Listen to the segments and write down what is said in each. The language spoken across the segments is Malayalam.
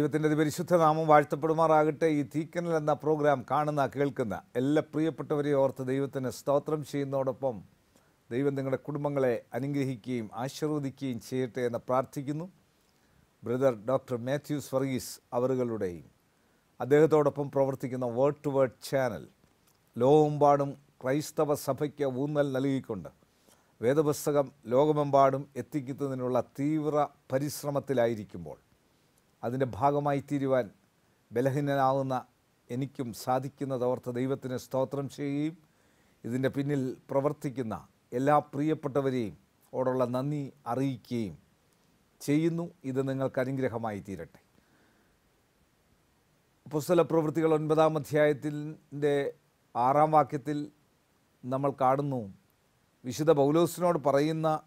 ദൈവത്തിന്റെ പരിശുദ്ധ നാമം വാഴ്ത്തപ്പെടുമാറാകട്ടെ. ഈ തീക്കനൽ എന്ന പ്രോഗ്രാം കാണുന്ന കേൾക്കുന്ന എല്ലാ പ്രിയപ്പെട്ടവരെയും ഓർത്ത് ദൈവത്തിന് സ്തോത്രം ചെയ്യുന്നതോടൊപ്പം ദൈവം നിങ്ങളുടെ കുടുംബങ്ങളെ അനുഗ്രഹിക്കുകയും ആശീർവദിക്കുകയും ചെയ്യട്ടെ എന്ന് പ്രാർത്ഥിക്കുന്നു. ബ്രദർ ഡോക്ടർ മാത്യൂസ് വർഗീസ് അവറുകളുടെയും അദ്ദേഹത്തോടൊപ്പം പ്രവർത്തിക്കുന്ന വേർഡ് ടു വേർഡ് ചാനൽ ലോകമെമ്പാടും ക്രൈസ്തവ സഭയ്ക്ക് ഊന്നൽ നൽകിക്കൊണ്ട് വേദപുസ്തകം ലോകമെമ്പാടും എത്തിക്കുന്നതിനുള്ള തീവ്ര പരിശ്രമത്തിലായിരിക്കുമ്പോൾ അതിന്റെ ഭാഗമായി തീരുവാൻ ബലഹീനനാവുന്ന എനിക്കും സാധിക്കുന്നതോർത്ത് ദൈവത്തിന് സ്തോത്രം ചെയ്യുകയും ഇതിന്റെ പിന്നിൽ പ്രവർത്തിക്കുന്ന എല്ലാ പ്രിയപ്പെട്ടവരെയും ഓടുള്ള നന്ദി അറിയിക്കുകയും ചെയ്യുന്നു. ഇത് നിങ്ങൾക്ക് അനുഗ്രഹമായി തീരട്ടെ. പുസ്തല പ്രവൃത്തികൾ ഒൻപതാം അധ്യായത്തിന്റെ ആറാം വാക്യത്തിൽ നമ്മൾ കാണുന്നു. വിശുദ്ധ പൗലോസിനോട് പറയുന്ന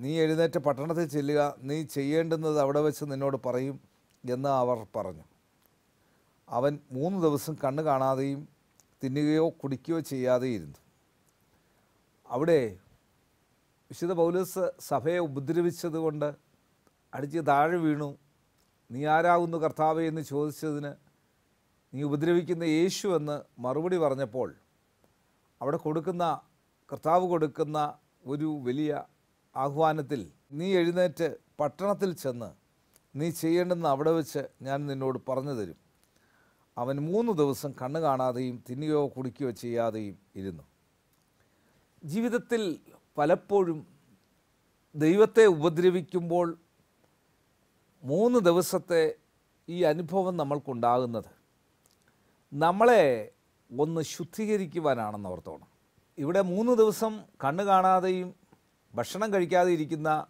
നീ എഴുന്നേറ്റ് പട്ടണത്തിൽ ചെല്ലുക. നീ ചെയ്യേണ്ടുന്നത് അവിടെ വെച്ച് നിന്നോട് പറയും എന്ന് അവർ പറഞ്ഞു. അവൻ മൂന്ന് ദിവസം കണ്ണു കാണാതെയും തിന്നുകയോ കുടിക്കുകയോ ചെയ്യാതെയും ഇരുന്നു അവിടെ വിശുദ്ധ പൗലോസ് സഭയെ ഉപദ്രവിച്ചതുകൊണ്ട് അടിച്ച് താഴെ വീണു. നീ ആരാകുന്നു കർത്താവേ? എന്ന് ചോദിച്ചതിന് നീ ഉപദ്രവിക്കുന്ന യേശു എന്ന് മറുപടി പറഞ്ഞപ്പോൾ അവിടെ കൊടുക്കുന്ന കർത്താവ് കൊടുക്കുന്ന ഒരു വലിയ ആഹ്വാനത്തിൽ നീ എഴുന്നേറ്റ് പട്ടണത്തിൽ ചെന്ന് നീ ചെയ്യേണ്ടെന്ന് അവിടെ വെച്ച് ഞാൻ നിന്നോട് പറഞ്ഞു തരും. അവൻ മൂന്ന് ദിവസം കണ്ണു കാണാതെയും തിന്നുകയോ കുടിക്കുകയോ ചെയ്യാതെയും ഇരുന്നു. ജീവിതത്തിൽ പലപ്പോഴും ദൈവത്തെ ഉപദ്രവിക്കുമ്പോൾ മൂന്ന് ദിവസത്തെ ഈ അനുഭവം നമ്മൾക്കുണ്ടാകുന്നത്. നമ്മളെ ഒന്ന് ശുദ്ധീകരിക്കുവാനാണെന്ന് ഓർത്തോണം. ഇവിടെ മൂന്ന് ദിവസം കണ്ണു കാണാതെയും ഭക്ഷണം കഴിക്കാതെ ഇരിക്കുന്ന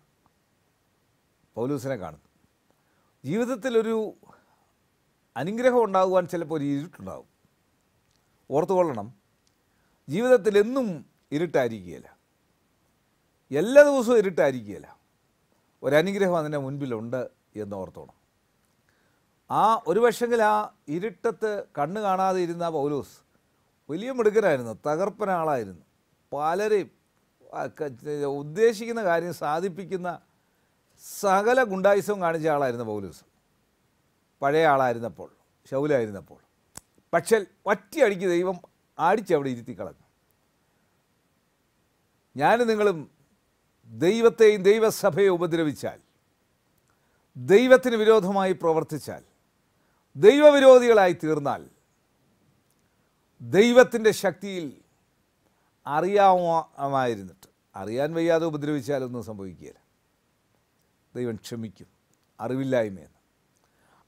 പൗലൂസിനെ കാണും ജീവിതത്തിലൊരു അനുഗ്രഹം ഉണ്ടാകുവാൻ ചിലപ്പോൾ ഒരു ഇരുട്ടുണ്ടാകും. ഓർത്തുകൊള്ളണം. ജീവിതത്തിൽ എന്നും ഇരുട്ടായിരിക്കുകയില്ല. എല്ലാ ദിവസവും ഇരുട്ടായിരിക്കുകയില്ല. ഒരനുഗ്രഹം അതിന്റെ മുൻപിലുണ്ട് എന്ന് ഓർത്തോണം. ആ ഒരു പക്ഷെങ്കിൽ ആ ഇരുട്ടത്ത് കണ്ണ് കാണാതെ ഇരുന്ന പൗലൂസ് വലിയ മിടുക്കനായിരുന്നു തകർപ്പന ആളായിരുന്നു പലരെയും ഉദ്ദേശിക്കുന്ന കാര്യം സാധിപ്പിക്കുന്ന സകല ഗുണ്ടായുസവും കാണിച്ച ആളായിരുന്നു പൗലൂസ്. പഴയ ആളായിരുന്നപ്പോൾ ശൗലായിരുന്നപ്പോൾ. പക്ഷേ ഒറ്റയടിക്ക് ദൈവം അടിച്ചവിടെ ഇരുത്തി കളഞ്ഞു. ഞാനും നിങ്ങളും ദൈവത്തെയും ദൈവസഭയെ ഉപദ്രവിച്ചാൽ ദൈവത്തിന് വിരോധമായി പ്രവർത്തിച്ചാൽ ദൈവവിരോധികളായി തീർന്നാൽ ദൈവത്തിന്റെ ശക്തിയിൽ അറിയാമായിരുന്നിട്ട്. അറിയാൻ വയ്യാതെ ഉപദ്രവിച്ചാലൊന്നും സംഭവിക്കുകയില്ല. ദൈവം ക്ഷമിക്കും. അറിവില്ലായ്മയെന്ന്.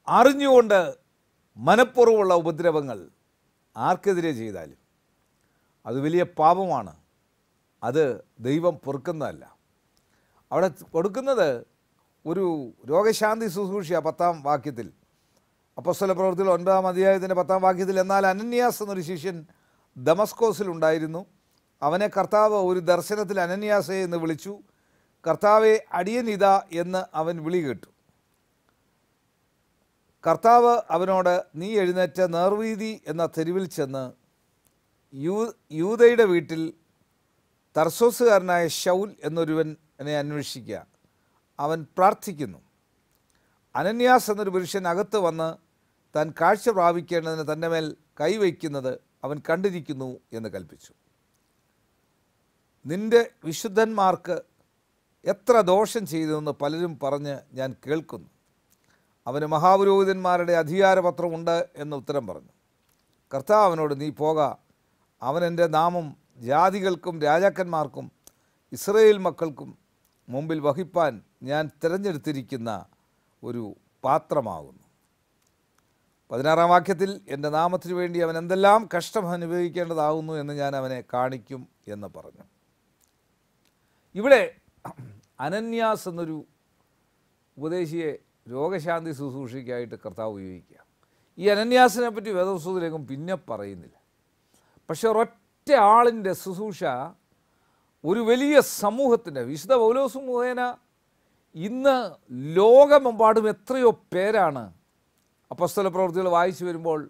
അറിഞ്ഞുകൊണ്ട് മനഃപൂർവമുള്ള ഉപദ്രവങ്ങൾ ആർക്കെതിരെ ചെയ്താലും അത് വലിയ പാപമാണ്. അത് ദൈവം പൊറുക്കുന്നതല്ല. അവിടെ കൊടുക്കുന്നത് ഒരു രോഗശാന്തി ശുശ്രൂഷ പത്താം വാക്യത്തിൽ. അപ്പസ്വല പ്രവൃത്തികൾ ഒൻപതാം അധ്യായത്തിന്റെ പത്താം വാക്യത്തിൽ എന്നാൽ അനന്യാസ് എന്നൊരു ശിഷ്യൻ ദമസ്കോസിലുണ്ടായിരുന്നു അവനെ കർത്താവ് ഒരു ദർശനത്തിൽ അനന്യാസെ എന്ന് വിളിച്ചു. കർത്താവെ അടിയനിത എന്ന് അവൻ വിളി കേട്ടു. കർത്താവ് അവനോട് നീ എഴുന്നേറ്റ നേർവീതി എന്ന തെരുവിൽ ചെന്ന് യൂ യൂതയുടെ വീട്ടിൽ തർസോസുകാരനായ ഷൗൽ എന്നെ അന്വേഷിക്കുക അവൻ പ്രാർത്ഥിക്കുന്നു. അനന്യാസ് എന്നൊരു പുരുഷൻ അകത്ത് വന്ന് താൻ കാഴ്ച പ്രാപിക്കേണ്ടതിന് തന്റെ മേൽ കൈവയ്ക്കുന്നത് അവൻ കണ്ടിരിക്കുന്നു എന്ന് കൽപ്പിച്ചു. നിന്റെ വിശുദ്ധന്മാർക്ക് എത്ര ദോഷം ചെയ്തുവെന്ന് പലരും പറഞ്ഞ് ഞാൻ കേൾക്കുന്നു. അവന് മഹാപുരോഹിതന്മാരുടെ അധികാരപത്രമുണ്ട് എന്ന് ഉത്തരം പറഞ്ഞു. കർത്താവ് അവനോട് നീ പോക. അവൻ എന്റെ നാമം ജാതികൾക്കും രാജാക്കന്മാർക്കും ഇസ്രയേൽ മക്കൾക്കും മുമ്പിൽ വഹിപ്പാൻ ഞാൻ തിരഞ്ഞെടുത്തിരിക്കുന്ന ഒരു പാത്രമാകുന്നു. പതിനാറാം വാക്യത്തിൽ എന്റെ നാമത്തിനു വേണ്ടി അവൻ എന്തെല്ലാം കഷ്ടം അനുഭവിക്കേണ്ടതാകുന്നു എന്ന് ഞാൻ അവനെ കാണിക്കും എന്ന് പറഞ്ഞു. ഇവിടെ അനന്യാസ് എന്നൊരു ഉപദേശിയെ രോഗശാന്തി ശുശ്രൂഷയ്ക്കായിട്ട് കർത്താവ് ഉപയോഗിക്കുക. ഈ അനന്യാസിനെ പറ്റി വേദപുസ്തകത്തിലേക്കും പിന്നെ പറയുന്നില്ല. പക്ഷെ ഒരൊറ്റ ആളിന്റെ ശുശ്രൂഷ ഒരു വലിയ സമൂഹത്തിന്റെ വിശുദ്ധ പൗലോസ് മുഖേന ഇന്ന് ലോകമെമ്പാടും എത്രയോ പേരാണ് അപ്പസ്തല പ്രവൃത്തികൾ വായിച്ചു വരുമ്പോൾ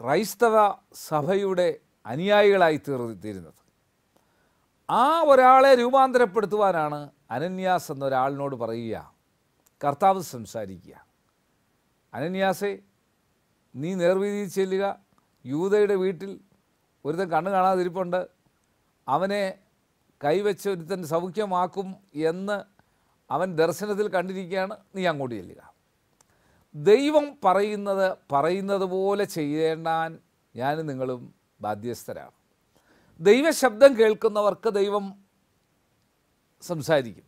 ക്രൈസ്തവ സഭയുടെ അനുയായികളായി തീർന്നിരുന്നത് ആ ഒരാളെ രൂപാന്തരപ്പെടുത്തുവാനാണ് അനന്യാസ് എന്നൊരാളിനോട് പറയുക. കർത്താവ് സംസാരിക്കുക. അനന്യാസെ നീ നേർവീതിയിൽ ചെല്ലുക. യൂതയുടെ വീട്ടിൽ ഒരുത്തൻ കണ്ണ് കാണാതിരിപ്പുണ്ട്. അവനെ കൈവച്ച് ഒരുത്തൻ സൗഖ്യമാക്കും എന്ന് അവൻ ദർശനത്തിൽ കണ്ടിരിക്കുകയാണ്. നീ അങ്ങോട്ട് ചെല്ലുക. ദൈവം പറയുന്നത് പറയുന്നത് പോലെ ചെയ്യേണ്ടാൻ ഞാനും നിങ്ങളും ബാധ്യസ്ഥരാണ്. ദൈവശബ്ദം കേൾക്കുന്നവർക്ക് ദൈവം സംസാരിക്കും.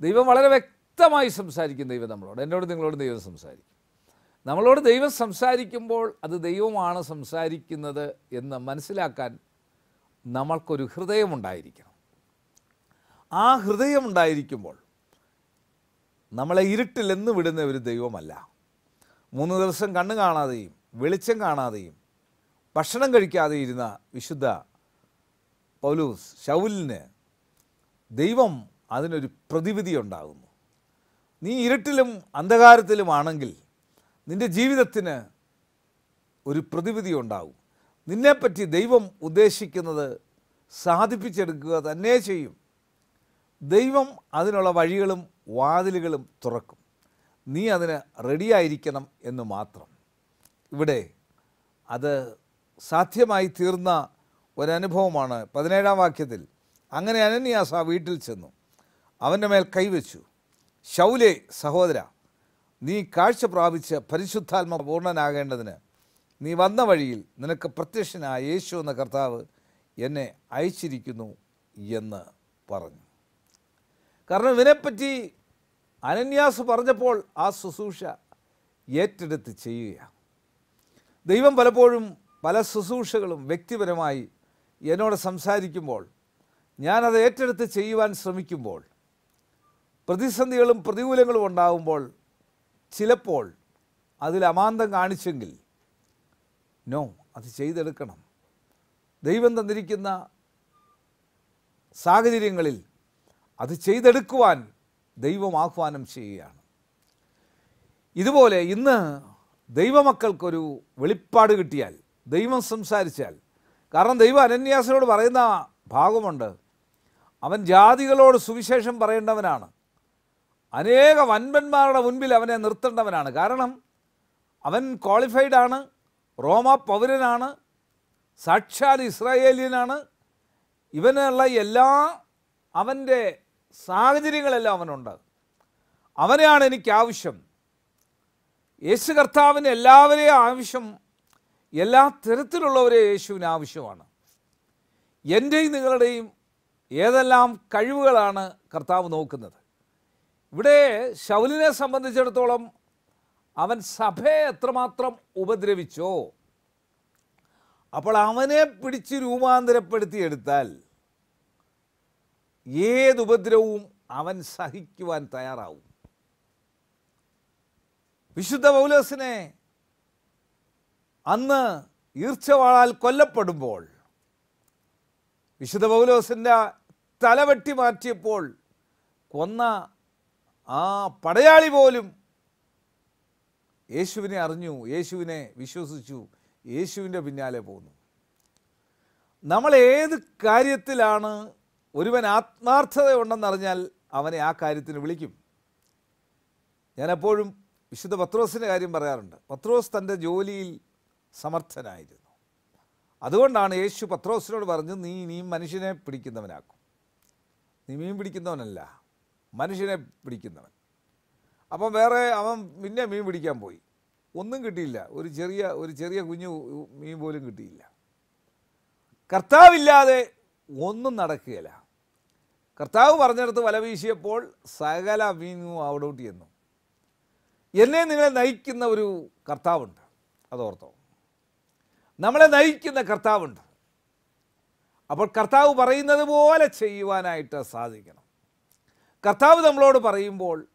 ദൈവം വളരെ വ്യക്തമായി സംസാരിക്കും ദൈവം നമ്മളോട്. എന്നോട് നിങ്ങളോട് ദൈവം സംസാരിക്കും. നമ്മളോട് ദൈവം സംസാരിക്കുമ്പോൾ അത് ദൈവമാണ് സംസാരിക്കുന്നത് എന്ന് മനസ്സിലാക്കാൻ നമ്മൾക്കൊരു ഹൃദയമുണ്ടായിരിക്കണം. ആ ഹൃദയമുണ്ടായിരിക്കുമ്പോൾ നമ്മളെ ഇരുട്ടിൽ എന്ന് വിടുന്ന ഒരു ദൈവമല്ല. മൂന്ന് ദിവസം കണ്ണ് കാണാതെയും വെളിച്ചം കാണാതെയും ഭക്ഷണം കഴിക്കാതെ ഇരുന്ന വിശുദ്ധ പൗലൂസ് ശൗലിന് ദൈവം അതിനൊരു പ്രതിവിധി ഉണ്ടാകുന്നു. നീ ഇരുട്ടിലും അന്ധകാരത്തിലുമാണെങ്കിൽ നിന്റെ ജീവിതത്തിന് ഒരു പ്രതിവിധി ഉണ്ടാകും. നിന്നെപ്പറ്റി ദൈവം ഉദ്ദേശിക്കുന്നത് സാധിപ്പിച്ചെടുക്കുക തന്നെ ചെയ്യും. ദൈവം അതിനുള്ള വഴികളും വാതിലുകളും തുറക്കും. നീ അതിന് റെഡിയായിരിക്കണം എന്ന് മാത്രം. ഇവിടെ അത് സാധ്യമായി തീർന്ന ഒരനുഭവമാണ്. പതിനേഴാം വാക്യത്തിൽ അങ്ങനെ അനന്യാസ് ആ വീട്ടിൽ ചെന്നു. അവന്റെ മേൽ കൈവച്ചു ശൗലേ സഹോദര നീ കാഴ്ച പ്രാപിച്ച് പരിശുദ്ധാത്മ പൂർണനാകേണ്ടതിന് നീ വന്ന വഴിയിൽ നിനക്ക് പ്രത്യക്ഷനായ യേശു എന്ന കർത്താവ് എന്നെ അയച്ചിരിക്കുന്നു എന്ന് പറഞ്ഞു. കാരണം ഇവനെപ്പറ്റി അനന്യാസ് പറഞ്ഞപ്പോൾ ആ ശുശ്രൂഷ ഏറ്റെടുത്ത് ചെയ്യുകയാണ്. ദൈവം പലപ്പോഴും പല ശുശ്രൂഷകളും വ്യക്തിപരമായി എന്നോട് സംസാരിക്കുമ്പോൾ ഞാനത് ഏറ്റെടുത്ത് ചെയ്യുവാൻ ശ്രമിക്കുമ്പോൾ പ്രതിസന്ധികളും പ്രതികൂലങ്ങളും ഉണ്ടാകുമ്പോൾ ചിലപ്പോൾ അതിൽ അമാന്തം കാണിച്ചെങ്കിൽ നോ അത് ചെയ്തെടുക്കണം. ദൈവം തന്നിരിക്കുന്ന സാഹചര്യങ്ങളിൽ അത് ചെയ്തെടുക്കുവാൻ ദൈവം ആഹ്വാനം ചെയ്യുകയാണ്. ഇതുപോലെ ഇന്ന് ദൈവമക്കൾക്കൊരു വെളിപ്പാട് കിട്ടിയാൽ ദൈവം സംസാരിച്ചാൽ കാരണം ദൈവം അനന്യാസിനോട് പറയുന്ന ഭാഗമുണ്ട്. അവൻ ജാതികളോട് സുവിശേഷം പറയേണ്ടവനാണ്. അനേക വൻപന്മാരുടെ മുൻപിൽ അവനെ നിർത്തേണ്ടവനാണ്. കാരണം അവൻ ക്വാളിഫൈഡ് ആണ് റോമ പൗരനാണ് സാക്ഷാൽ ഇസ്രായേലിയനാണ്. ഇവനുള്ള എല്ലാ അവന്റെ സാഹചര്യങ്ങളെല്ലാം അവനുണ്ട്. അവനെയാണ് എനിക്ക് ആവശ്യം യേശു കർത്താവിന് എല്ലാവരെയും ആവശ്യം എല്ലാ തരത്തിലുള്ളവരെ യേശുവിന് ആവശ്യമാണ്. എന്റെയും നിങ്ങളുടെയും ഏതെല്ലാം കഴിവുകളാണ് കർത്താവ് നോക്കുന്നത്. ഇവിടെ ശൗലിനെ സംബന്ധിച്ചിടത്തോളം അവൻ സഭയെ എത്രമാത്രം ഉപദ്രവിച്ചോ അപ്പോൾ അവനെ പിടിച്ച് രൂപാന്തരപ്പെടുത്തിയെടുത്താൽ ഏതുപദ്രവവും അവൻ സഹിക്കുവാൻ തയ്യാറാവും. വിശുദ്ധ പൗലോസിനെ അന്ന് ഈർച്ചവാളാൽ കൊല്ലപ്പെടുമ്പോൾ വിശുദ്ധ പൗലോസിന്റെ തലവെട്ടി മാറ്റിയപ്പോൾ കൊന്ന ആ പടയാളി പോലും യേശുവിനെ അറിഞ്ഞു യേശുവിനെ വിശ്വസിച്ചു യേശുവിന്റെ പിന്നാലെ പോന്നു. നമ്മൾ ഏത് കാര്യത്തിലാണ് ഒരുവൻ ആത്മാർത്ഥതയുണ്ടെന്നറിഞ്ഞാൽ അവനെ ആ കാര്യത്തിന് വിളിക്കും. ഞാനെപ്പോഴും വിശുദ്ധ പത്രോസിന്റെ കാര്യം പറയാറുണ്ട്. പത്രോസ് തന്റെ ജോലിയിൽ സമർത്ഥനായിരുന്നു. അതുകൊണ്ടാണ് യേശു പത്രോസിനോട് പറഞ്ഞ് നീ ഇനിയും മനുഷ്യനെ പിടിക്കുന്നവനാക്കും. നീ മീൻ പിടിക്കുന്നവനല്ല മനുഷ്യനെ പിടിക്കുന്നവൻ. അപ്പം വേറെ അവൻ പിന്നെ മീൻ പിടിക്കാൻ പോയി. ഒന്നും കിട്ടിയില്ല. ഒരു ചെറിയ ഒരു ചെറിയ കുഞ്ഞു മീൻ പോലും കിട്ടിയില്ല. കർത്താവില്ലാതെ ഒന്നും നടക്കുകയില്ല. കർത്താവ് പറഞ്ഞെടുത്ത് വല വീശിയപ്പോൾ സകല മീനും ഔട്ട് ചെന്നു. എന്നെ നിങ്ങളെ നയിക്കുന്ന ഒരു കർത്താവുണ്ട്. അതോർത്തോ? നമ്മളെ നയിക്കുന്ന കർത്താവുണ്ട്. അപ്പോൾ കർത്താവ് പറയുന്നത് പോലെ ചെയ്യുവാനായിട്ട് സാധിക്കണം. കർത്താവ് നമ്മളോട് പറയുമ്പോൾ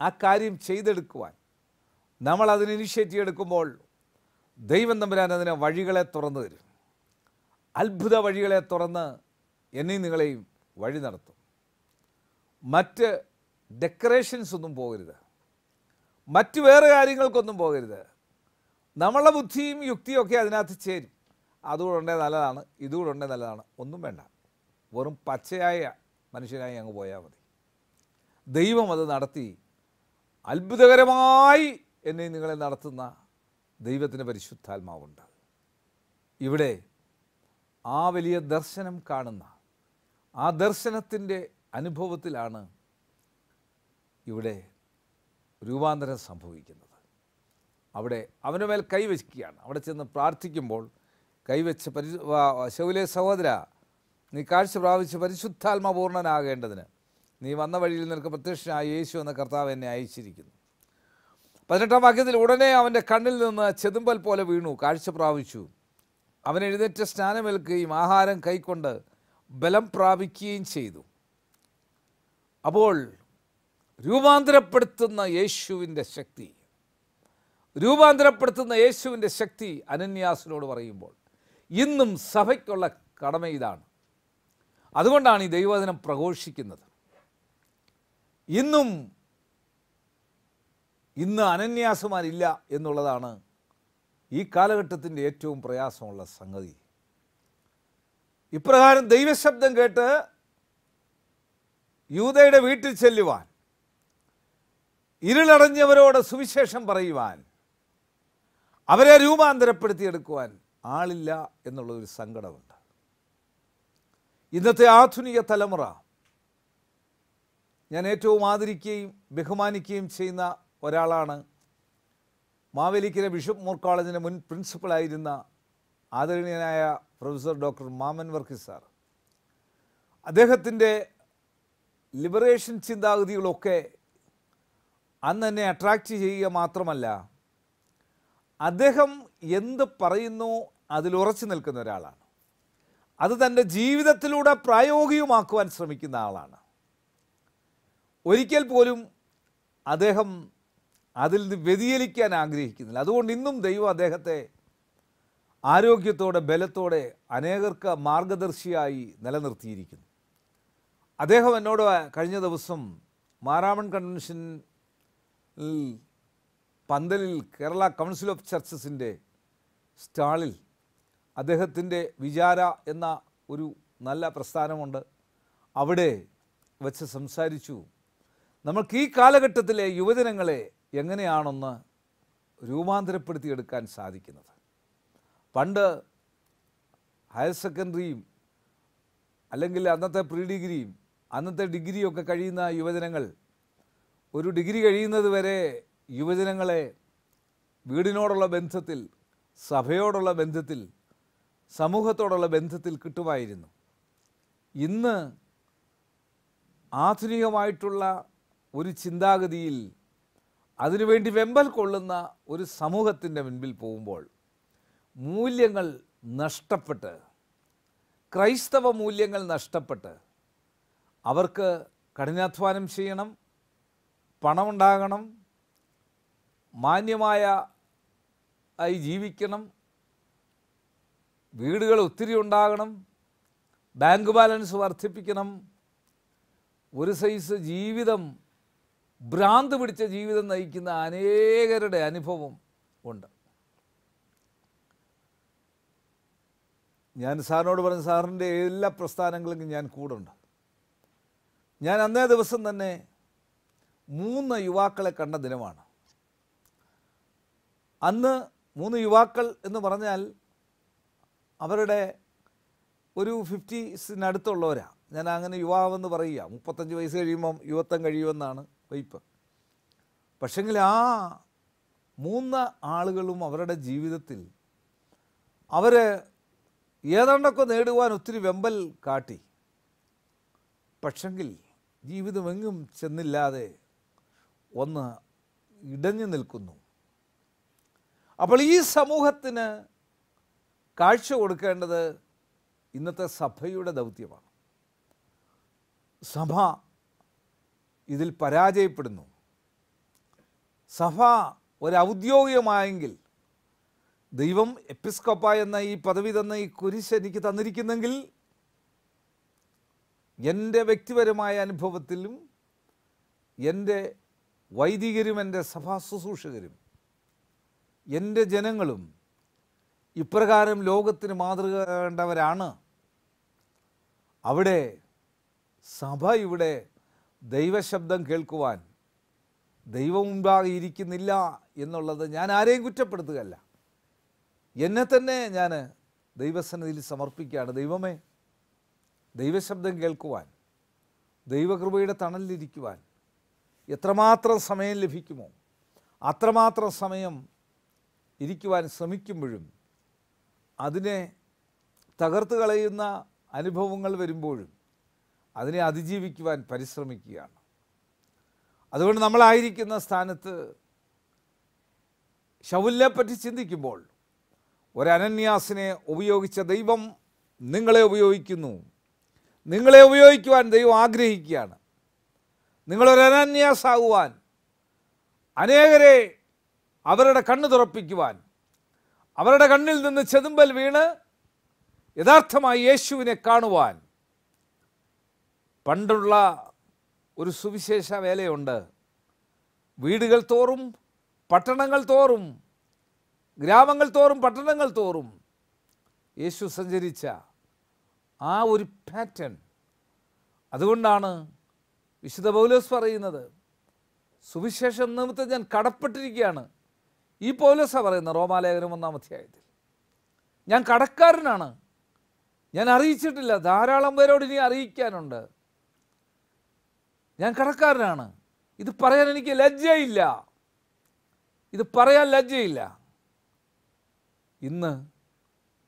ആ കാര്യം ചെയ്തെടുക്കുവാൻ നമ്മൾ അതിന് ഇനിഷ്യേറ്റീവ് എടുക്കുമ്പോൾ ദൈവം തമ്പുരാൻ അതിന് വഴികളെ തുറന്നു തരും. അത്ഭുത വഴികളെ തുറന്ന് എന്നെയും നിങ്ങളെയും വഴി നടത്തും. മറ്റ് ഡെക്കറേഷൻസ് ഒന്നും പോകരുത്. മറ്റ് വേറെ കാര്യങ്ങൾക്കൊന്നും പോകരുത്. നമ്മളുടെ ബുദ്ധിയും യുക്തിയും ഒക്കെ അതിനകത്ത് ചേരും. അതുകൊണ്ടേ നല്ലതാണ് ഇതുകൊണ്ടേ നല്ലതാണ്. ഒന്നും വേണ്ട. വെറും പച്ചയായ മനുഷ്യനായി അങ്ങ് പോയാൽ മതി. ദൈവം അത് നടത്തി. അത്ഭുതകരമായി എന്നെ നിങ്ങളെ നടത്തുന്ന ദൈവത്തിന്റെ പരിശുദ്ധാത്മാവുണ്ട്. ഇവിടെ ആ വലിയ ദർശനം കാണുന്ന ആ ദർശനത്തിന്റെ അനുഭവത്തിലാണ് ഇവിടെ രൂപാന്തരം സംഭവിക്കുന്നത്. അവിടെ അവന്റെ മേൽ കൈവയ്ക്കുകയാണ്. അവിടെ ചെന്ന് പ്രാർത്ഥിക്കുമ്പോൾ കൈവച്ച് പരി ശൗലെ സഹോദര നീ കാഴ്ച പ്രാപിച്ച് പരിശുദ്ധാത്മപൂർണനാകേണ്ടതിന് നീ വന്ന വഴിയിൽ നിനക്ക് പ്രത്യക്ഷനായ യേശു എന്ന കർത്താവ് എന്നെ അയച്ചിരിക്കുന്നു. പതിനെട്ടാം വാക്യത്തിൽ ഉടനെ അവന്റെ കണ്ണിൽ നിന്ന് ചെതുമ്പൽ പോലെ വീണു കാഴ്ച പ്രാപിച്ചു. അവൻ എഴുന്നേറ്റ് സ്നാനമേൽക്കുകയും ആഹാരം കൈക്കൊണ്ട് ബലം പ്രാപിക്കുകയും ചെയ്തു. അപ്പോൾ രൂപാന്തരപ്പെടുത്തുന്ന യേശുവിന്റെ ശക്തി രൂപാന്തരപ്പെടുത്തുന്ന യേശുവിന്റെ ശക്തി അനന്യാസിനോട് പറയുമ്പോൾ ഇന്നും സഭയ്ക്കുള്ള കടമ ഇതാണ്. അതുകൊണ്ടാണ് ഈ ദൈവദിനം പ്രഘോഷിക്കുന്നത്. ഇന്നും ഇന്ന് അനന്യാസമാരില്ല എന്നുള്ളതാണ് ഈ കാലഘട്ടത്തിന്റെ ഏറ്റവും പ്രയാസമുള്ള സംഗതി. ഇപ്രകാരം ദൈവശബ്ദം കേട്ട് യൂതയുടെ വീട്ടിൽ ചെല്ലുവാൻ ഇരുളടഞ്ഞവരോട് സുവിശേഷം പറയുവാൻ അവരെ രൂപാന്തരപ്പെടുത്തിയെടുക്കുവാൻ ആളില്ല എന്നുള്ളൊരു സങ്കടമുണ്ട്. ഇന്നത്തെ ആധുനിക തലമുറ ഞാൻ ഏറ്റവും ആദരിക്കുകയും ബഹുമാനിക്കുകയും ചെയ്യുന്ന ഒരാളാണ്. മാവേലിക്കര ബിഷപ്പ് മോർ കോളേജിന്റെ മുൻ പ്രിൻസിപ്പളായിരുന്ന ആദരണീയനായ professor doctor Mammen Varkey sir. അദ്ദേഹത്തിന്റെ ലിബറേഷൻ ചിന്താഗതികളൊക്കെ അന്ന് എന്നെ അട്രാക്റ്റ് ചെയ്യുക മാത്രമല്ല അദ്ദേഹം എന്ത് പറയുന്നു അതിലുറച്ചു നിൽക്കുന്ന ഒരാളാണ്. അത് തന്റെ ജീവിതത്തിലൂടെ പ്രായോഗികമാക്കുവാൻ ശ്രമിക്കുന്ന ആളാണ്. ഒരിക്കൽ പോലും അദ്ദേഹം അതിൽ നിന്ന് വ്യതിചലിക്കാൻ ആഗ്രഹിക്കുന്നില്ല. അതുകൊണ്ട് ഇന്നും ദൈവം അദ്ദേഹത്തെ ആരോഗ്യത്തോടെ ബലത്തോടെ അനേകർക്ക് മാർഗദർശിയായി നിലനിർത്തിയിരിക്കുന്നു. അദ്ദേഹം എന്നോട് കഴിഞ്ഞ ദിവസം മാറാമൺ കൺവെൻഷൻ പന്തലിൽ കേരള കൗൺസിൽ ഓഫ് ചർച്ചസിന്റെ സ്റ്റാളിൽ അദ്ദേഹത്തിന്റെ വിചാര എന്ന ഒരു നല്ല പ്രസ്ഥാനമുണ്ട്. അവിടെ വച്ച് സംസാരിച്ചു. നമുക്ക് ഈ കാലഘട്ടത്തിലെ യുവജനങ്ങളെ എങ്ങനെയാണൊന്ന് രൂപാന്തരപ്പെടുത്തിയെടുക്കാൻ സാധിക്കുന്നത്? പണ്ട് ഹയർ സെക്കൻഡറിയും അല്ലെങ്കിൽ അന്നത്തെ പ്രീ ഡിഗ്രിയും അന്നത്തെ ഡിഗ്രിയൊക്കെ കഴിയുന്ന യുവജനങ്ങൾ ഒരു ഡിഗ്രി കഴിയുന്നത് വരെ യുവജനങ്ങളെ വീടിനോടുള്ള ബന്ധത്തിൽ സഭയോടുള്ള ബന്ധത്തിൽ സമൂഹത്തോടുള്ള ബന്ധത്തിൽ കിട്ടുമായിരുന്നു. ഇന്ന് ആധുനികമായിട്ടുള്ള ഒരു ചിന്താഗതിയിൽ അതിനുവേണ്ടി വെമ്പൽ കൊള്ളുന്ന ഒരു സമൂഹത്തിന്റെ മുൻപിൽ പോകുമ്പോൾ മൂല്യങ്ങൾ നഷ്ടപ്പെട്ട് ക്രൈസ്തവ മൂല്യങ്ങൾ നഷ്ടപ്പെട്ട് അവർക്ക് കഠിനാധ്വാനം ചെയ്യണം പണമുണ്ടാകണം മാന്യമായ ആയി ജീവിക്കണം. വീടുകൾ ഒത്തിരി ഉണ്ടാകണം. ബാങ്ക് ബാലൻസ് വർദ്ധിപ്പിക്കണം. ഒരു സൈസ് ജീവിതം ഭ്രാന്ത് പിടിച്ച ജീവിതം നയിക്കുന്ന അനേകരുടെ അനുഭവം ഉണ്ട്. ഞാൻ സാറിനോട് പറഞ്ഞ സാറിന്റെ എല്ലാ പ്രസ്ഥാനങ്ങളിലും ഞാൻ കൂടുണ്ട്. ഞാൻ അന്നേ ദിവസം തന്നെ മൂന്ന് യുവാക്കളെ കണ്ട ദിനമാണ്. അന്ന് മൂന്ന് യുവാക്കൾ എന്ന് പറഞ്ഞാൽ അവരുടെ ഒരു ഫിഫ്റ്റീസിനടുത്തുള്ളവരാണ് ഞാൻ അങ്ങനെ യുവാവെന്ന് പറയുക. മുപ്പത്തഞ്ച് വയസ്സ് കഴിയുമ്പം യുവത്വം കഴിയുമെന്നാണ് വയ്പ് പക്ഷെങ്കിൽ ആ മൂന്ന് ആളുകളും അവരുടെ ജീവിതത്തിൽ അവർ ഏതാണ്ടൊക്കെ നേടുവാൻ ഒത്തിരി വെമ്പൽ കാട്ടി. പക്ഷെങ്കിൽ ജീവിതമെങ്ങും ചെന്നില്ലാതെ ഒന്ന് ഇടഞ്ഞു നിൽക്കുന്നു. അപ്പോൾ ഈ സമൂഹത്തിന് കാഴ്ച കൊടുക്കേണ്ടത് ഇന്നത്തെ സഭയുടെ ദൗത്യമാണ്. സഭ ഇതിൽ പരാജയപ്പെടുന്നു. സഭ ഒരു ഔദ്യോഗികമായെങ്കിൽ ദൈവം എപ്പിസ്കോപ്പ എന്ന ഈ പദവി തന്ന ഈ കുരിശ് എനിക്ക് തന്നിരിക്കുന്നെങ്കിൽ എന്റെ വ്യക്തിപരമായ അനുഭവത്തിലും എന്റെ വൈദികരും എന്റെ സഭാ ശുശ്രൂഷകരും എന്റെ ജനങ്ങളും ഇപ്രകാരം ലോകത്തിന് മാതൃക വേണ്ടവരാണ്. അവിടെ സഭ ഇവിടെ ദൈവശബ്ദം കേൾക്കുവാൻ ദൈവം മുമ്പാകെ ഇരിക്കുന്നില്ല എന്നുള്ളത് ഞാൻ ആരെയും കുറ്റപ്പെടുത്തുകയല്ല. എന്നെ തന്നെ ഞാൻ ദൈവസന്നിധിയിൽ സമർപ്പിക്കുകയാണ്. ദൈവമേ ദൈവശബ്ദം കേൾക്കുവാൻ ദൈവകൃപയുടെ തണലിലിരിക്കുവാൻ എത്രമാത്രം സമയം ലഭിക്കുമോ? അത്രമാത്രം സമയം ഇരിക്കുവാൻ ശ്രമിക്കുമ്പോഴും അതിനെ തകർത്ത് കളയുന്ന അനുഭവങ്ങൾ വരുമ്പോഴും അതിനെ അതിജീവിക്കുവാൻ പരിശ്രമിക്കുകയാണ്. അതുകൊണ്ട് നമ്മളായിരിക്കുന്ന സ്ഥാനത്ത് ശൗലിനെ പറ്റി ചിന്തിക്കുമ്പോൾ ഒരനന്യാസിനെ ഉപയോഗിച്ച ദൈവം നിങ്ങളെ ഉപയോഗിക്കുന്നു. നിങ്ങളെ ഉപയോഗിക്കുവാൻ ദൈവം ആഗ്രഹിക്കുകയാണ്. നിങ്ങളൊരനന്യാസാകുവാൻ അനേകരെ അവരുടെ കണ്ണ് തുറപ്പിക്കുവാൻ. അവരുടെ കണ്ണിൽ നിന്ന് ചെതുമ്പൽ വീണ് യഥാർത്ഥമായി യേശുവിനെ കാണുവാൻ. പണ്ടുള്ള ഒരു സുവിശേഷ വേലയുണ്ട്. വീടുകൾ തോറും പട്ടണങ്ങൾ തോറും ഗ്രാമങ്ങൾ തോറും പട്ടണങ്ങൾ തോറും യേശു സഞ്ചരിച്ച ആ ഒരു പാറ്റേൺ. അതുകൊണ്ടാണ് വിശുദ്ധ പൗലോസ് പറയുന്നത് സുവിശേഷം നിമിത്തം ഞാൻ കടപ്പെട്ടിരിക്കുകയാണ്. ഈ പോലീസ പറയുന്ന റോമാലേഖനം ഒന്നാം അധ്യായത്തിൽ. ഞാൻ കടക്കാരനാണ്. ഞാൻ അറിയിച്ചിട്ടില്ല. ധാരാളം പേരോട് ഇനി അറിയിക്കാനുണ്ട്. ഞാൻ കടക്കാരനാണ്. ഇത് പറയാൻ എനിക്ക് ലജ്ജയില്ല. ഇത് പറയാൻ ലജ്ജയില്ല. ഇന്ന്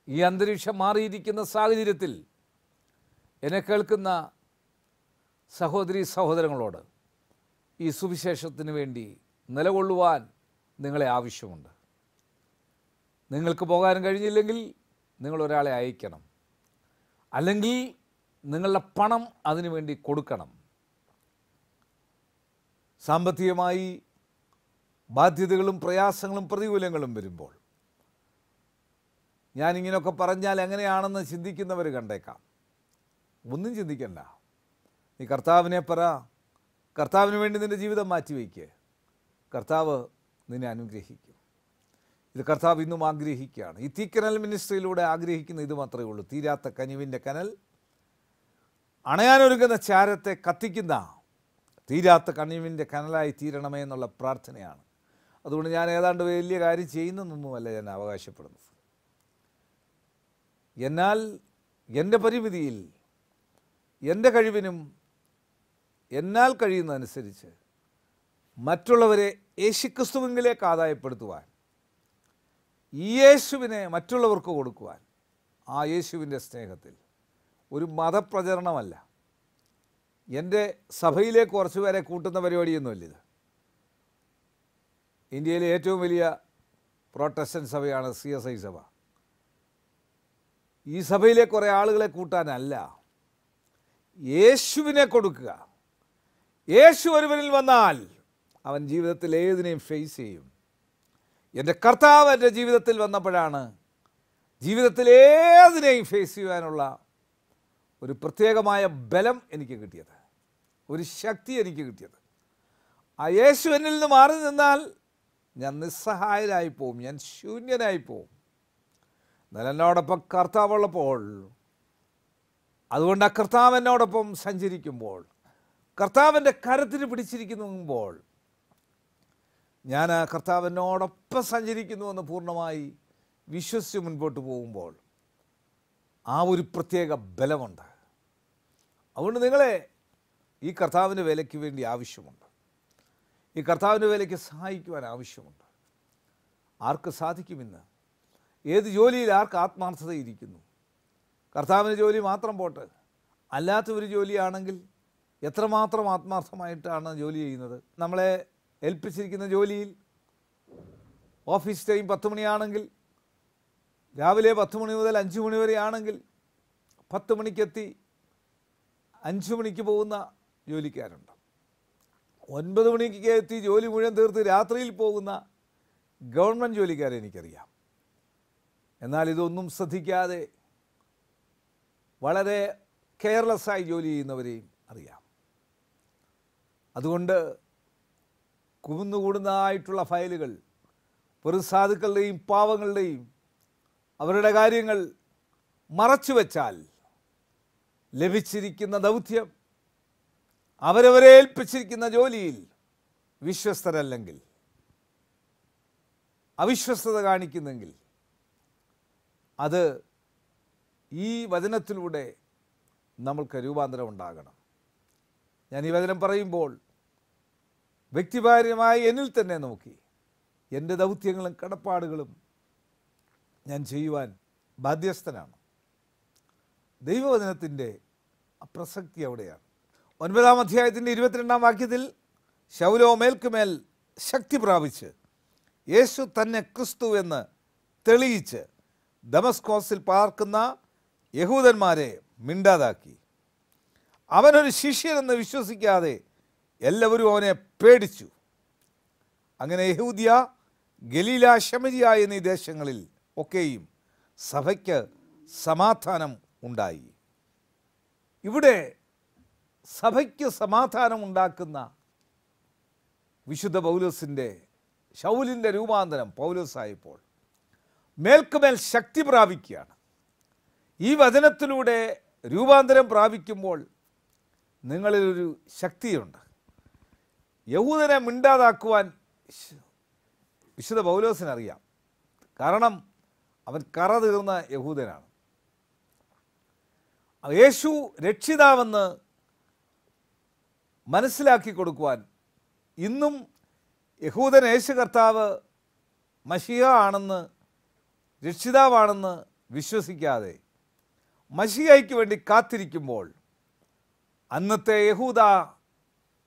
ഈ അന്തരീക്ഷം മാറിയിരിക്കുന്ന സാഹചര്യത്തിൽ എന്നെ കേൾക്കുന്ന സഹോദരി സഹോദരങ്ങളോട് ഈ സുവിശേഷത്തിന് വേണ്ടി നിലകൊള്ളുവാൻ നിങ്ങളെ ആവശ്യമുണ്ട്. നിങ്ങൾക്ക് പോകാൻ കഴിഞ്ഞില്ലെങ്കിൽ നിങ്ങൾ ഒരാളെ അയക്കണം. അല്ലെങ്കിൽ നിങ്ങളുടെ പണം അതിനു വേണ്ടി കൊടുക്കണം. സാമ്പത്തികമായി ബാധ്യതകളും പ്രയാസങ്ങളും പ്രതികൂലങ്ങളും വരുമ്പോൾ ഞാനിങ്ങനെയൊക്കെ പറഞ്ഞാൽ എങ്ങനെയാണെന്ന് ചിന്തിക്കുന്നവർ കണ്ടേക്കാം. ഒന്നും ചിന്തിക്കണ്ട. നീ കർത്താവിനെ പറ. കർത്താവിന് വേണ്ടി നിന്റെ ജീവിതം മാറ്റിവെക്കുക കർത്താവ് നിന്നെ അനുഗ്രഹിക്കും. ഇത് കർത്താവ് ഇന്നും ആഗ്രഹിക്കുകയാണ്. ഈ തീക്കനൽ മിനിസ്ട്രിയിലൂടെ ആഗ്രഹിക്കുന്ന ഇത് മാത്രമേ ഉള്ളൂ. തീരാത്ത കനിവിന്റെ കനൽ. അണയാനൊരുങ്ങുന്ന ചാരത്തെ കത്തിക്കുന്ന തീരാത്ത കണിവിന്റെ കനലായി തീരണമേ എന്നുള്ള പ്രാർത്ഥനയാണ്. അതുകൊണ്ട് ഞാൻ ഏതാണ്ട് വലിയ കാര്യം ചെയ്യുന്നതൊന്നുമല്ല ഞാൻ അവകാശപ്പെടുന്നത്. എന്നാൽ എന്റെ പരിമിതിയിൽ എന്റെ കഴിവിനും എന്നാൽ കഴിയുന്നതനുസരിച്ച് മറ്റുള്ളവരെ യേശുക്രിസ്തുവിലേക്ക് ആദായപ്പെടുത്തുവാൻ ഈ യേശുവിനെ മറ്റുള്ളവർക്ക് കൊടുക്കുവാൻ ആ യേശുവിന്റെ സ്നേഹത്തിൽ ഒരു മതപ്രചരണമല്ല. എന്റെ സഭയിലെ കുറച്ച് പേരെ കൂട്ടുന്ന പരിപാടിയൊന്നുമില്ല ഇത്. ഇന്ത്യയിലെ ഏറ്റവും വലിയ പ്രൊട്ടസ്റ്റന്റ് സഭയാണ് സി എസ് ഐ സഭ. ഈ സഭയിലെ കുറേ ആളുകളെ കൂട്ടാനല്ല. യേശുവിനെ കൊടുക്കുക. യേശു ഒരുവനിൽ വന്നാൽ അവൻ ജീവിതത്തിൽ ഏതിനെയും ഫേസ് ചെയ്യും. എന്റെ കർത്താവ് എന്റെ ജീവിതത്തിൽ വന്നപ്പോഴാണ് ജീവിതത്തിൽ ഏതിനെയും ഫേസ് ചെയ്യുവാനുള്ള ഒരു പ്രത്യേകമായ ബലം എനിക്ക് കിട്ടിയത്. ഒരു ശക്തി എനിക്ക് കിട്ടിയത്. ആ യേശു എന്നിൽ നിന്ന് മാറി നിന്നാൽ ഞാൻ നിസ്സഹായനായി പോവും. ഞാൻ ശൂന്യനായി പോവും. എന്നാൽ എന്നോടൊപ്പം കർത്താവുള്ളപ്പോൾ അതുകൊണ്ട് ആ കർത്താവ് എന്നോടൊപ്പം സഞ്ചരിക്കുമ്പോൾ കർത്താവിന്റെ കരത്തിന് പിടിച്ചിരിക്കുമ്പോൾ ഞാൻ ആ കർത്താവ് എന്നോടൊപ്പം സഞ്ചരിക്കുന്നുവെന്ന് പൂർണമായി വിശ്വസിച്ച് മുൻപോട്ട് പോകുമ്പോൾ ആ ഒരു പ്രത്യേക ബലമുണ്ട്. അതുകൊണ്ട് നിങ്ങളെ ഈ കർത്താവിന്റെ വിലയ്ക്ക് വേണ്ടി ആവശ്യമുണ്ട്. ഈ കർത്താവിന്റെ വിലയ്ക്ക് സഹായിക്കുവാൻ ആവശ്യമുണ്ട്. ആർക്ക് സാധിക്കുമെന്ന്? ഏത് ജോലിയിൽ ആർക്ക് ആത്മാർത്ഥത ഇരിക്കുന്നു? കർത്താവിന് ജോലി മാത്രം പോട്ട് അല്ലാത്ത ഒരു ജോലിയാണെങ്കിൽ എത്രമാത്രം ആത്മാർത്ഥമായിട്ടാണ് ജോലി ചെയ്യുന്നത്? നമ്മളെ ഏൽപ്പിച്ചിരിക്കുന്ന ജോലിയിൽ ഓഫീസ് ടൈം പത്ത് മണിയാണെങ്കിൽ രാവിലെ പത്ത് മണി മുതൽ അഞ്ച് മണി വരെ ആണെങ്കിൽ പത്ത് മണിക്കെത്തി അഞ്ച് മണിക്ക് പോകുന്ന ജോലിക്കാരുണ്ട്. ഒൻപത് മണിക്ക് എത്തി ജോലി മുഴുവൻ തീർത്ത് രാത്രിയിൽ പോകുന്ന ഗവൺമെന്റ് ജോലിക്കാരെ എനിക്കറിയാം. എന്നാൽ ഇതൊന്നും ശ്രദ്ധിക്കാതെ വളരെ കെയർലെസ്സായി ജോലി ചെയ്യുന്നവരെയും അറിയാം. അതുകൊണ്ട് കുന്നുകൂടുന്നതായിട്ടുള്ള ഫയലുകൾ പെറുസാധുക്കളുടെയും പാവങ്ങളുടെയും അവരുടെ കാര്യങ്ങൾ മറച്ചു വച്ചാൽ ലഭിച്ചിരിക്കുന്ന ദൗത്യം അവരവരെ ഏൽപ്പിച്ചിരിക്കുന്ന ജോലിയിൽ വിശ്വസ്തരല്ലെങ്കിൽ അവിശ്വസ്തത കാണിക്കുന്നെങ്കിൽ അത് ഈ വചനത്തിലൂടെ നമ്മൾക്ക് രൂപാന്തരം ഉണ്ടാകണം ഞാൻ ഈ വചനം പറയുമ്പോൾ വ്യക്തിപരമായി എന്നിൽ തന്നെ നോക്കി. എന്റെ ദൗത്യങ്ങളും കടപ്പാടുകളും ഞാൻ ചെയ്യുവാൻ ബാധ്യസ്ഥനാണ്. ദൈവവചനത്തിന്റെ പ്രസക്തി അവിടെയാണ്. ഒൻപതാം അധ്യായത്തിന്റെ ഇരുപത്തിരണ്ടാം വാക്യത്തിൽ ശൗലോ മേൽക്കുമേൽ ശക്തി പ്രാപിച്ച് യേശു തന്നെ ക്രിസ്തു എന്ന് തെളിയിച്ച് ദമസ്കോസിൽ പാർക്കുന്ന യഹൂദന്മാരെ മിണ്ടാതാക്കി. അവനൊരു ശിഷ്യനെന്ന് വിശ്വസിക്കാതെ എല്ലാവരും അവനെ പേടിച്ചു. അങ്ങനെ യഹൂദിയ ഗലീല ശമരിയ എന്നീ ദേശങ്ങളിൽ ഒക്കെയും സഭയ്ക്ക് സമാധാനം ഉണ്ടായി. ഇവിടെ സഭയ്ക്ക് സമാധാനം ഉണ്ടാക്കുന്ന വിശുദ്ധ പൗലോസിന്റെ ശൗലിന്റെ രൂപാന്തരം പൗലോസായപ്പോൾ മേൽക്കുമേൽ ശക്തി പ്രാപിക്കുകയാണ്. ഈ വചനത്തിലൂടെ രൂപാന്തരം പ്രാപിക്കുമ്പോൾ നിങ്ങളിലൊരു ശക്തിയുണ്ട്. യഹൂദനെ മിണ്ടാതാക്കുവാൻ വിശുദ്ധ പൗലോസിനറിയാം. കാരണം അവൻ കറ തീർന്ന യഹൂദനാണ്. യേശു രക്ഷിതാവെന്ന് മനസ്സിലാക്കി കൊടുക്കുവാൻ ഇന്നും യഹൂദൻ യേശു കർത്താവ് മഷിയ ആണെന്ന് രക്ഷിതാവാണെന്ന് വിശ്വസിക്കാതെ മഷിഹയ്ക്ക് വേണ്ടി കാത്തിരിക്കുമ്പോൾ അന്നത്തെ യഹൂദ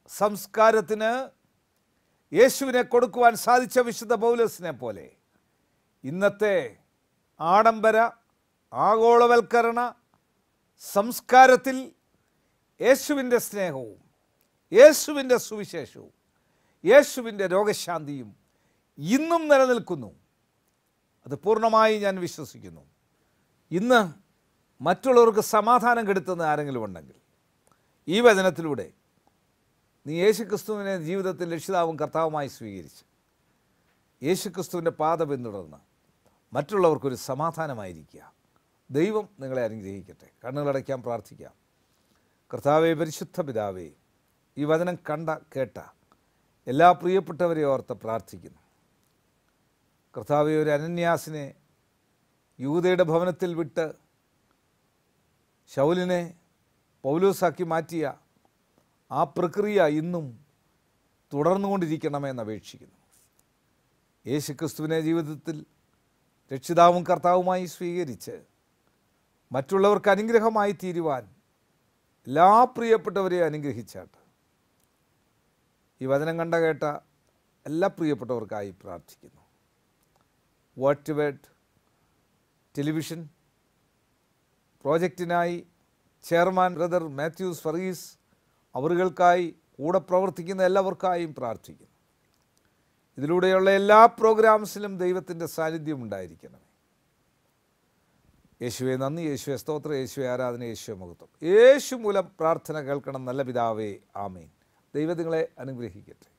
സംസ്കാരത്തിന് യേശുവിനെ കൊടുക്കുവാൻ സാധിച്ച വിശുദ്ധ പൗലോസിനെ പോലെ ഇന്നത്തെ ആഡംബര ആഗോളവൽക്കരണ സംസ്കാരത്തിൽ യേശുവിന്റെ സ്നേഹവും യേശുവിന്റെ സുവിശേഷവും യേശുവിന്റെ രോഗശാന്തിയും ഇന്നും നിലനിൽക്കുന്നു. അത് പൂർണമായി ഞാൻ വിശ്വസിക്കുന്നു. ഇന്ന് മറ്റുള്ളവർക്ക് സമാധാനം കെടുത്തുന്ന ആരെങ്കിലും ഉണ്ടെങ്കിൽ ഈ വചനത്തിലൂടെ നീ യേശുക്രിസ്തുവിനെ ജീവിതത്തിൽ രക്ഷിതാവും കർത്താവുമായി സ്വീകരിച്ച്. യേശുക്രിസ്തുവിന്റെ പാത പിന്തുടർന്ന് മറ്റുള്ളവർക്കൊരു സമാധാനമായിരിക്കുക. ദൈവം നിങ്ങളെ അനുഗ്രഹിക്കട്ടെ. കണ്ണുകളടയ്ക്കാൻ പ്രാർത്ഥിക്കാം. കർത്താവേ പരിശുദ്ധ പിതാവേ ഈ വചനം കണ്ട കേട്ട എല്ലാ പ്രിയപ്പെട്ടവരെ ഓർത്ത് പ്രാർത്ഥിക്കുന്നു. കർത്താവെ ഒരു അനന്യാസിനെ യൂതയുടെ ഭവനത്തിൽ വിട്ട് ശൗലിനെ പൗലൂസാക്കി മാറ്റിയ ആ പ്രക്രിയ ഇന്നും തുടർന്നുകൊണ്ടിരിക്കണമെന്ന് അപേക്ഷിക്കുന്നു. യേശുക്രിസ്തുവിനെ ജീവിതത്തിൽ രക്ഷിതാവും കർത്താവുമായി സ്വീകരിച്ച് മറ്റുള്ളവർക്ക് അനുഗ്രഹമായി തീരുവാൻ എല്ലാ പ്രിയപ്പെട്ടവരെയും അനുഗ്രഹിച്ചാട്ട്. ഈ വചനം കണ്ട കേട്ട എല്ലാ പ്രിയപ്പെട്ടവർക്കായി പ്രാർത്ഥിക്കുന്നു. വാട്ട് വേഡ് ടെലിവിഷൻ പ്രോജക്റ്റിനായി ചെയർമാൻ ബ്രദർ മാത്യൂസ് ഫറീസ് അവറുകൾക്കായി കൂടെ പ്രവർത്തിക്കുന്ന എല്ലാവർക്കായും പ്രാർത്ഥിക്കുന്നു. ഇതിലൂടെയുള്ള എല്ലാ പ്രോഗ്രാംസിലും ദൈവത്തിന്റെ സാന്നിധ്യം ഉണ്ടായിരിക്കണം യേശുവെ നന്ദി. യേശുവെ സ്തോത്ര. യേശുവെ ആരാധന. യേശുവെ മഹത്വം. യേശു മൂലം പ്രാർത്ഥന കേൾക്കണം നല്ല പിതാവേ. ആമീൻ. ദൈവത്തിങ്ങളെ അനുഗ്രഹിക്കട്ടെ.